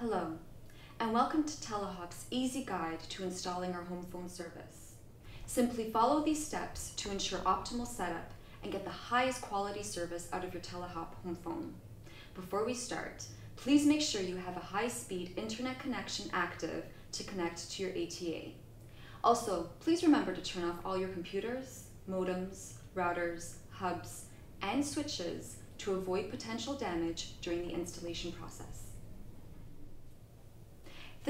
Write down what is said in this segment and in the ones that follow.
Hello, and welcome to Telehop's easy guide to installing our home phone service. Simply follow these steps to ensure optimal setup and get the highest quality service out of your Telehop home phone. Before we start, please make sure you have a high-speed internet connection active to connect to your ATA. Also, please remember to turn off all your computers, modems, routers, hubs, and switches to avoid potential damage during the installation process.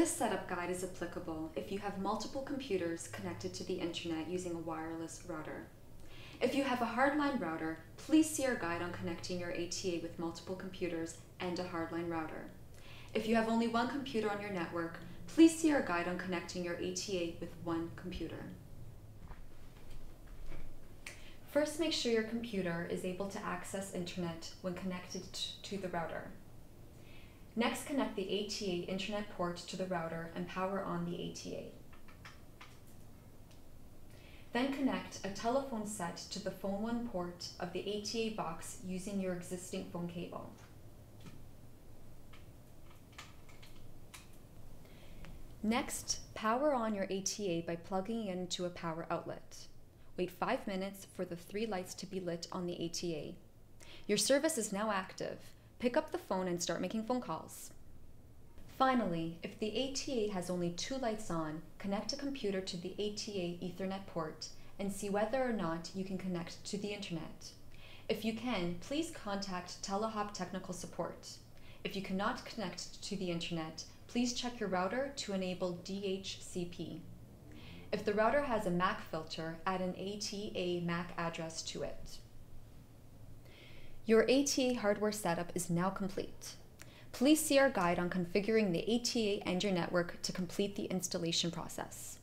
This setup guide is applicable if you have multiple computers connected to the internet using a wireless router. If you have a hardline router, please see our guide on connecting your ATA with multiple computers and a hardline router. If you have only one computer on your network, please see our guide on connecting your ATA with one computer. First, make sure your computer is able to access internet when connected to the router. Next, connect the ATA internet port to the router and power on the ATA. Then connect a telephone set to the phone 1 port of the ATA box using your existing phone cable. Next, power on your ATA by plugging it into a power outlet. Wait 5 minutes for the three lights to be lit on the ATA. Your service is now active. Pick up the phone and start making phone calls. Finally, if the ATA has only two lights on, connect a computer to the ATA Ethernet port and see whether or not you can connect to the internet. If you can, please contact Telehop technical support. If you cannot connect to the internet, please check your router to enable DHCP. If the router has a MAC filter, add an ATA MAC address to it. Your ATA hardware setup is now complete. Please see our guide on configuring the ATA and your network to complete the installation process.